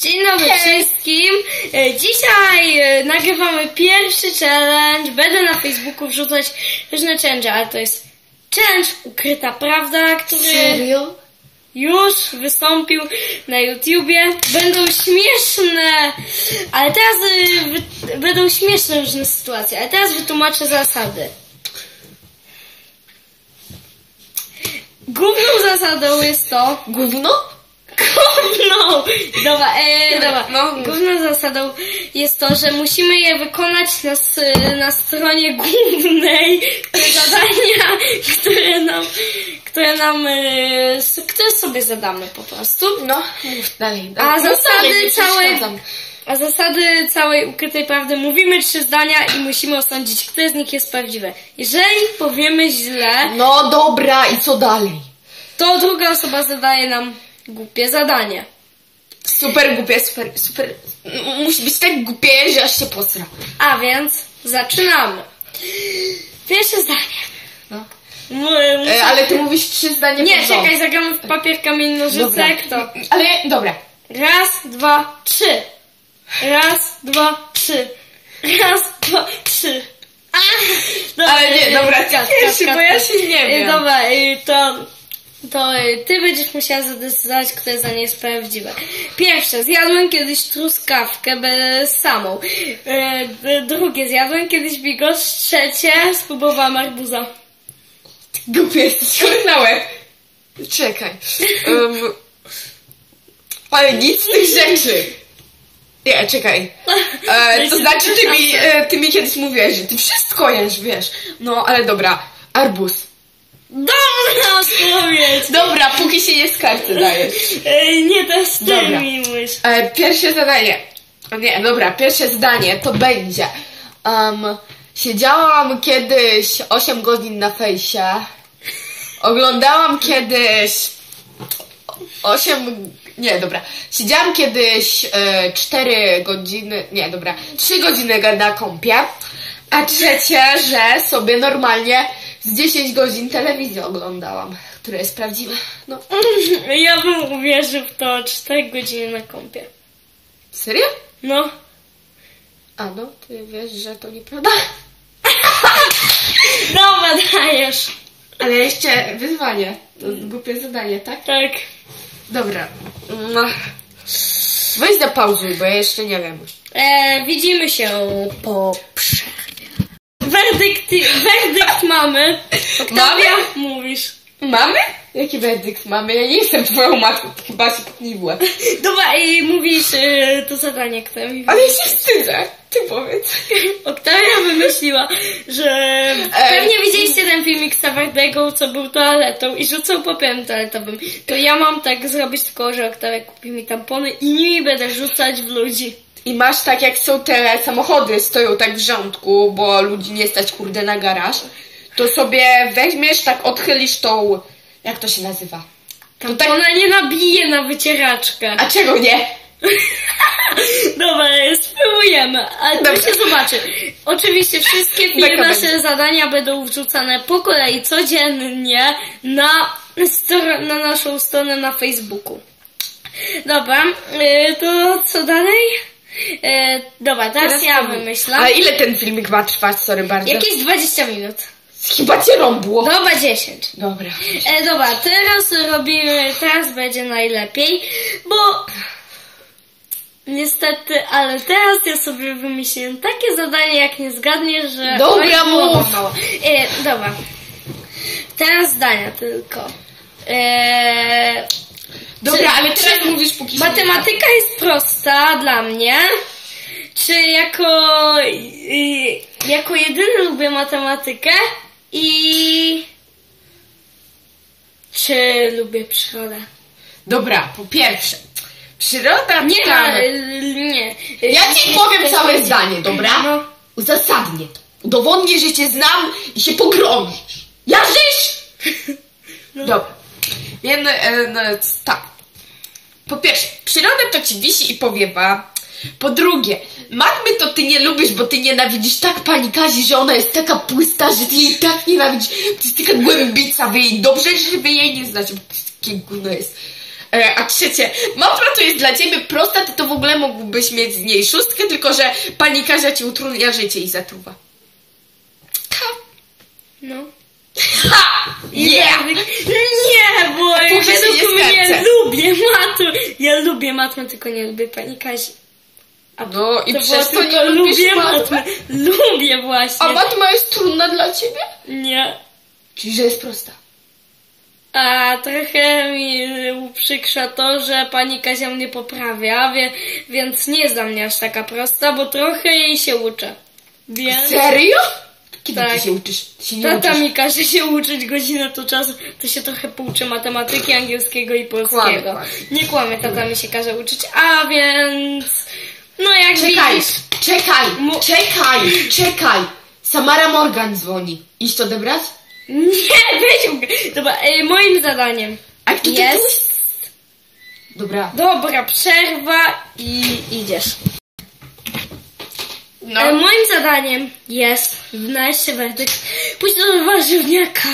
Dzień dobry wszystkim. E, Dzisiaj e, nagrywamy pierwszy challenge. Będę na Facebooku wrzucać różne challenge, ale to jest challenge ukryta prawda, który Serio? już wystąpił na YouTubie. Będą śmieszne, ale teraz wy, będą śmieszne różne sytuacje, ale teraz wytłumaczę zasady. Główną zasadą jest to, Gówno? Gówno! Dobra, e, dobra. No. Główną zasadą jest to, że musimy je wykonać na, na stronie głównej te zadania, które nam, które nam, e, które sobie zadamy po prostu. No, mów dalej. A no, zasady dalej, nie całej, a zasady całej ukrytej prawdy mówimy trzy zdania i musimy osądzić, które z nich jest prawdziwe. Jeżeli powiemy źle, No dobra, i co dalej? to druga osoba zadaje nam głupie zadanie. Super głupie, super, super. Musi być tak głupie, że aż się posra. A więc zaczynamy. Pierwsze zdanie. No. Muszę- E, ale ty mówisz trzy zdania Nie, czekaj, zagramy w papier, kamień, nożyce, kto? Ale dobra. Raz, dwa, trzy. Raz, dwa, trzy. Raz, dwa, trzy. A! Dobra, Ale nie, dobra, kat, bo ja się nie wiem. Dobra, y, to, to ty będziesz musiała zadecydować, które zdanie jest prawdziwe. Pierwsze, zjadłem kiedyś truskawkę samą. D- Drugie, zjadłem kiedyś bigos. Trzecie, spróbowałam arbuza. Głupie jesteś, na łeb. Czekaj. Um, ale nic z tych rzeczy. Nie, czekaj. E, to znaczy, ty mi, e, ty mi kiedyś mówiłeś, że ty wszystko jesz, wiesz. No, ale dobra. Arbuz. Dobra odpowiedź! Dobra, póki się nie z karty dajesz. Ej, nie, teraz ty Dobra. mi mówisz. E, pierwsze zadanie. Nie, dobra, pierwsze zdanie to będzie. Um, siedziałam kiedyś 8 godzin na fejsie. Oglądałam kiedyś 8. Nie, dobra. Siedziałam kiedyś e, 4 godziny. Nie, dobra. 3 godziny na kąpie. A trzecie, że sobie normalnie z 10 godzin telewizję oglądałam, które jest prawdziwe. No. Ja bym uwierzył w to 4 godziny na kąpie. Serio? No. A no, ty wiesz, że to nieprawda. Dobra, dajesz. Ale jeszcze wyzwanie. To głupie zadanie, tak? Tak. Dobra. No. Weź zapauzuj, bo ja jeszcze nie wiem. E, widzimy się po przerwie. Werdykt, werdykt mamy. Oktawia, mówisz. Mamy? Jaki werdykt mamy? Ja nie jestem twoją matką, chyba się pokniwła. Dobra, i mówisz e, to zadanie, które mi Ale ja się wstydzę. Ty powiedz. Oktawia wymyśliła, że pewnie widzieliście ten filmik z Tawardego, co był toaletą i rzucał papierem toaletowym. To ja mam tak zrobić, tylko że Oktawia kupi mi tampony i nimi będę rzucać w ludzi. I masz tak jak są te samochody, stoją tak w rządku, bo ludzi nie stać kurde na garaż. To sobie weźmiesz, tak odchylisz tą... Jak to się nazywa? Tak... Ona nie nabije na wycieraczkę. A czego nie? Dobra, spróbujemy, ale to się zobaczy. Oczywiście wszystkie nasze zadania będą wrzucane po kolei codziennie na, na naszą stronę na Facebooku. Dobra, y, to co dalej? Y, Dobra, teraz, ja powiem. wymyślam. Ale ile ten filmik ma trwać, sorry bardzo? Jakieś 20 minut. Chyba cię rąbło. Dobra, 10. Dobra. E, dobra, teraz robimy, teraz będzie najlepiej, bo niestety, ale teraz ja sobie wymyśliłem takie zadanie, jak nie zgadniesz, że... Dobra, mów. E, dobra, teraz zdania tylko. E, Dobra, ale czy teraz mówisz póki matematyka jest prosta dla mnie. Czy jako, y, jako jedyny lubię matematykę i czy lubię przyrodę? Dobra, po pierwsze. Przyroda Nie, ma, y, nie. Ja ci powiem całe zdanie, dobra? No. Uzasadnię to. Udowodnię, że cię znam i się pogrozisz. Jarzysz! Dobra. Wiem, e, no, tak. Po pierwsze, przyroda to ci wisi i powiewa. Po drugie, matmy to ty nie lubisz, bo ty nienawidzisz tak pani Kazi, że ona jest taka pusta, że ty jej tak nienawidzisz. To jest taka głębica, wy jej dobrze, że wy jej nie znacie, takie gówno jest. E, a trzecie, matma to jest dla ciebie prosta, ty to w ogóle mógłbyś mieć z niej szóstkę, tylko że pani Kazia ci utrudnia życie i zatruwa. Ha! No. Ha! Yeah! tak- Nie, bo według nie mnie lubię matmę. Ja lubię matmę, tylko nie lubię pani Kazi. A No i przez to nie lubię matmę. Lubię właśnie. A matma jest trudna dla ciebie? Nie. Czyli, że jest prosta. A trochę mi uprzykrza to, że pani Kazia mnie poprawia, wie, więc nie jest dla mnie aż taka prosta, bo trochę jej się uczę. Więc Serio? Kiedy Tak. ty się uczysz? Ty się nie tata uczysz. mi każe się uczyć godzinę to czasu, to się trochę pouczy matematyki, angielskiego i polskiego. Kłamie, kłamie. Nie kłamie, tata mi się każe uczyć, a więc... No jak Czekaj, widzisz... czekaj, czekaj, czekaj. Samara Morgan dzwoni. Iść odebrać? Nie, weź Dobra, e, moim zadaniem A kto to jest... Dobra. Dobra, przerwa i idziesz. No. E, moim zadaniem jest znaleźć się werdykt, pójść do warzywniaka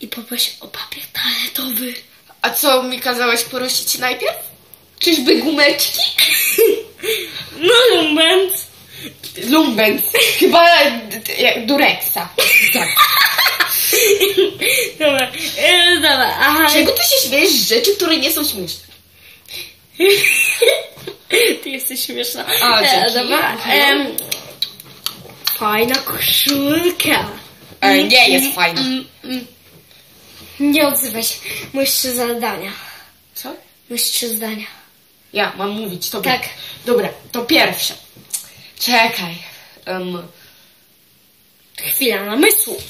i poprosić o papier toaletowy. A co mi kazałeś porosić najpierw? Czyżby gumeczki? No moment. Lumbens. Chyba d- jak Durexa. Tak. Dobra, e, dobra, aha. Czego ty się śmiejesz z rzeczy, które nie są śmieszne? Jesteś śmieszna. A, e, dzięki. dobra, em, fajna koszulka. E, nie jest fajna. Mm, mm. Nie odzywaj się. Musisz trzy zadania. Co? Musisz trzy zdania. Ja mam mówić tobie. Tak. Dobra, to pierwsze. Czekaj. Um, Chwila namysłu.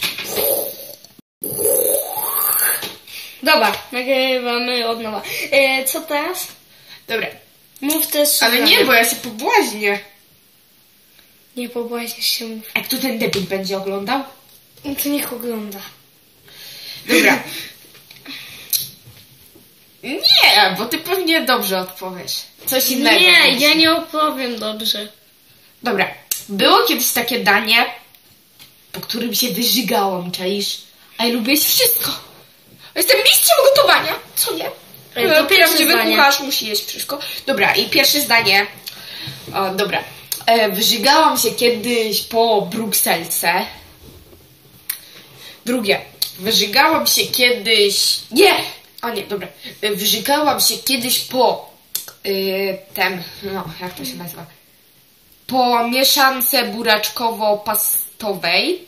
Dobra, nagrywamy od nowa. E, co teraz? dobra. Mów też. trzy Ale nie, bo ja się pobłaźnię. Nie pobłaźnisz się. mów. A kto ten debil będzie oglądał? No to niech ogląda. Dobra. Nie, bo ty pewnie dobrze odpowiesz. Coś innego. Nie, ja nie opowiem dobrze. Dobra. Było kiedyś takie danie, po którym się wyżygałam, czaisz? A ja lubię jeść wszystko. Jestem mistrzem gotowania, co nie? E, pierwsze Prawdziwy zdanie. kucharz musi jeść wszystko. Dobra, i pierwsze zdanie. O, dobra. E, wyżygałam się kiedyś po Brukselce. Drugie. Wyżygałam się kiedyś... Nie! A nie, dobra. E, Wyżygałam się kiedyś po... Yy, tem... No, jak to się nazywa? Po mieszance buraczkowo-pastowej.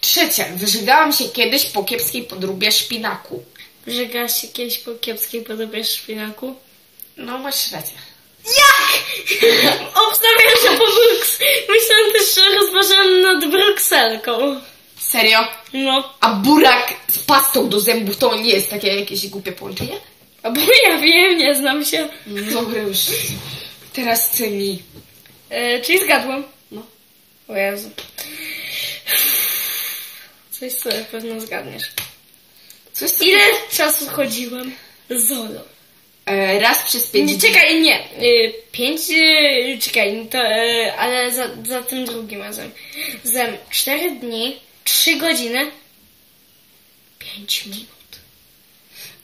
Trzecie. Wyżygałam się kiedyś po kiepskiej podróbie szpinaku. Żegasz się kiedyś po kiepskiej podobie szpinaku? No, masz rację. Jak? Obstawiam się po Bruks. Myślałam też, że rozważam nad Brukselką. Serio? No, A burak z pastą do zębów to nie jest takie jakieś głupie połączenie? a bo ja wiem, nie znam się. Dobra już. Teraz ty mi. E, czyli zgadłam? No. O Jezu. Coś sobie pewno zgadniesz. Ile czasu chodziłem? Zolo. E, raz przez pięć Nie, dni. czekaj, nie. Y, pięć, y, czekaj, to, y, ale za, za tym drugim razem. Zem cztery dni, trzy godziny, pięć minut.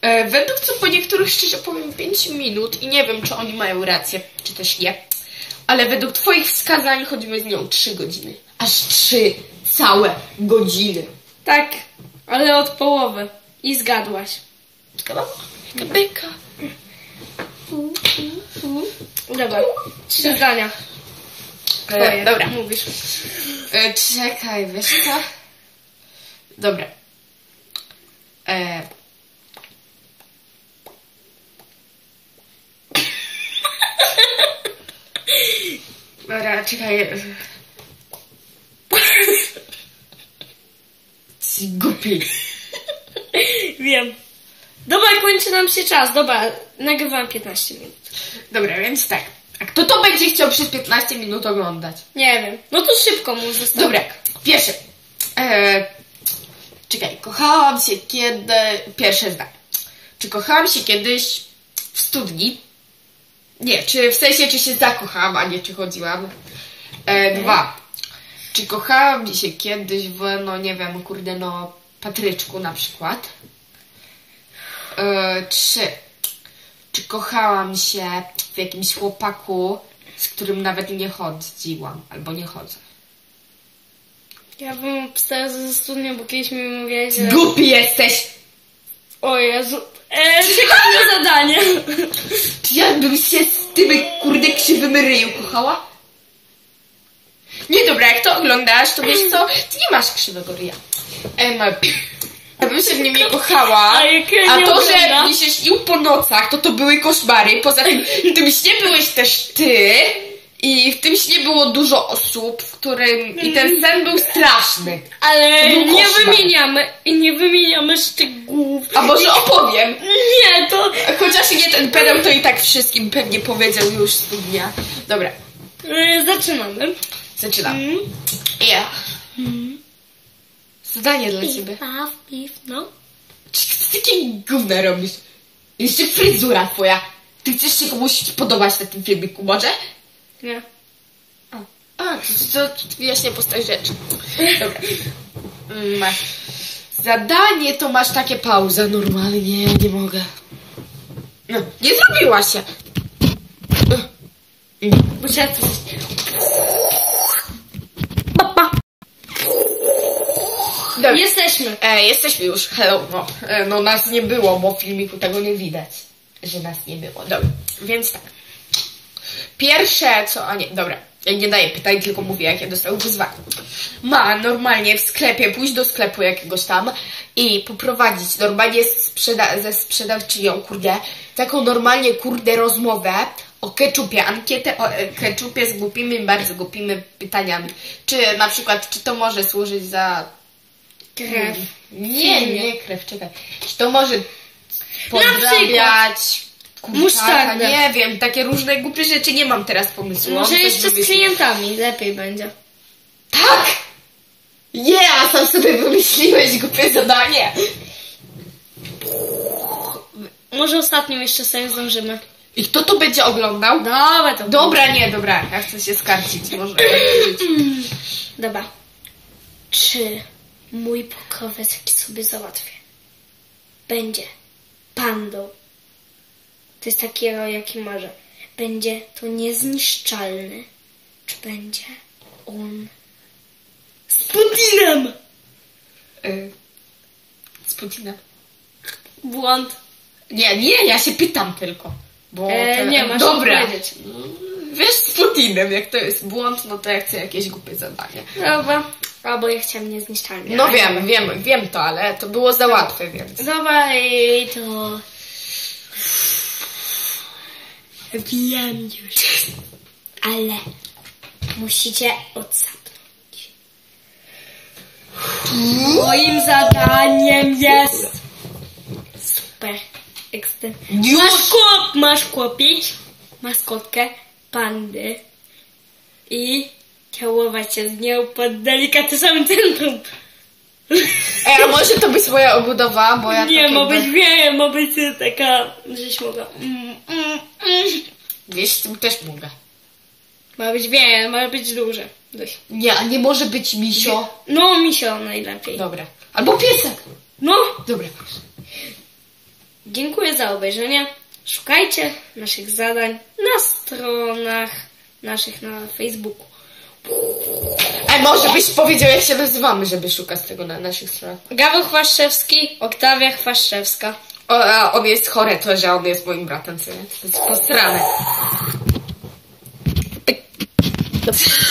E, według co po niektórych szczerze powiem 5 minut i nie wiem czy oni mają rację, czy też nie. Ale według twoich wskazań chodzimy z nią 3 godziny. Aż 3 całe godziny. Tak, ale od połowy. I zgadłaś. Byka. Dobra, trzy zdania. Twoje, E, dobra. Mówisz. E, czekaj, wiesz co? Dobra. E... Dobra, czekaj. Ci głupi. Wiem. Dobra, kończy nam się czas. Dobra, nagrywam 15 minut. Dobra, więc tak. A kto to będzie chciał przez 15 minut oglądać? Nie wiem. No to szybko mu zostało. Dobra, pierwsze. E, czekaj, kochałam się kiedy... Pierwsze zdanie. Czy kochałam się kiedyś w studni? Nie, czy w sensie, czy się zakochałam, a nie czy chodziłam. E, dwa. Czy kochałam się kiedyś w, no nie wiem, kurde, no, Patryczku na przykład? E, trzy. Czy kochałam się w jakimś chłopaku, z którym nawet nie chodziłam, albo nie chodzę? Ja bym obstała ze studnią, bo kiedyś mi mówiłaś, że... Głupi jesteś! O Jezu. E, ciekawe zadanie. Czy ja bym się z tym kurde krzywym ryju kochała? Nie dobra, jak to oglądasz, to wiesz co? Ty nie masz krzywego ryja. Ja bym się w nim nie kochała. A A to, że mi się śnił po nocach, to to były koszmary. Poza tym w tym śnie byłeś też ty. I w tym śnie było dużo osób, w którym... I ten sen był straszny. Ale był nie wymieniamy, i nie wymieniamy szczegółów. A może opowiem? Nie, to... Chociaż nie ten pedał, to i tak wszystkim pewnie powiedział już studnia. Dobra, E, zaczynamy. zaczynam. Mm. Ja. Zadanie dla ciebie. Paf, pif, no. Ty takie gówno robisz? Jeszcze fryzura twoja. Ty chcesz się komuś podobać na tym filmiku, może? Nie. A, to, to, to wyjaśnię postać rzeczy. Dobra. Mm, Masz. Zadanie to masz takie pauza normalnie, nie mogę. No, nie zrobiła się. Trzeba coś... Dobra. Jesteśmy. E, jesteśmy już, hello, no, e, no nas nie było, bo w filmiku tego nie widać, że nas nie było. Dobra, więc tak. Pierwsze, co, a nie, dobra, ja nie daję pytań, tylko mówię, jakie dostał wyzwanie. Ma normalnie w sklepie, pójść do sklepu jakiegoś tam i poprowadzić normalnie sprzeda ze sprzedawczynią, kurde, taką normalnie, kurde, rozmowę o keczupie, ankietę o e, keczupie z głupimi, bardzo głupimi pytaniami. Czy na przykład, czy to może służyć za Krew. nie, nie krew, czekaj. To może podrabiać kurczaka, Musztardę. nie wiem, takie różne głupie rzeczy, nie mam teraz pomysłu. Może Mam coś jeszcze z wymyślić. klientami, lepiej będzie. Tak! Yeah, sam sobie wymyśliłeś głupie zadanie. Może ostatnią jeszcze sobie zdążymy. I kto to będzie oglądał? Dobra, to... Dobra, nie, dobra, ja chcę się skarcić, może. Dobra. Czy mój pokrowiec, jaki sobie załatwię, będzie pandą? To jest taki roj, jaki marzę. Będzie to niezniszczalny? Czy będzie on z Putinem? Y, z Putina. Błąd. Nie, nie, ja się pytam tylko. Bo E, to- nie, masz Dobra. odpowiedzieć. Wiesz, z Putinem, jak to jest błąd, no to ja chcę jakieś głupie zadanie. Dobra. Albo ja chciałam niezniszczalny. No wiem, wiem, wiem to, ale to było za łatwe, więc. Dobra, i to... Wiem już. Ale musicie odsapnąć. Moim zadaniem jest... Super. Ekstra. Już! Masz, kłop, masz kupić maskotkę pandy i kierować się z nią pod delikatesowym centrum. Ej, a może to być moja obudowa, bo ja Nie, tak ma być wie, ma być taka, żeś mogła. Mm, mm, mm. Wiesz, z tym też mogę. Ma być wie, ma być duże. Dość. Nie, a nie może być misio. No, misio najlepiej. Dobra. Albo piesek. No, Dobra. dziękuję za obejrzenie. Szukajcie naszych zadań na stronach naszych na Facebooku. Ej, może byś powiedział, jak się nazywamy, żeby szukać tego na naszych stronach. Gaweł Chwaszczewski, Oktawia Chwaszczewska. O, a on jest chory, to, że on jest moim bratem, co nie? To jest posrane.